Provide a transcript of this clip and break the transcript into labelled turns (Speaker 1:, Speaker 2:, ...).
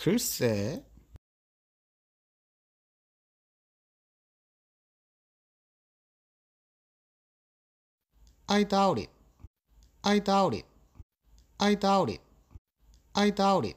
Speaker 1: 글쎄. I doubt it. I doubt it. I doubt it. I doubt it.